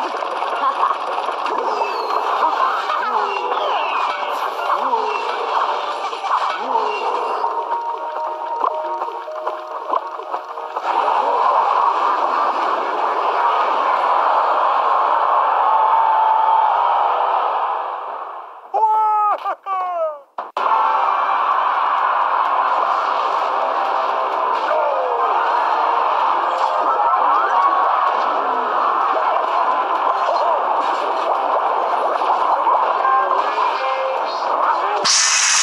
は は Psst.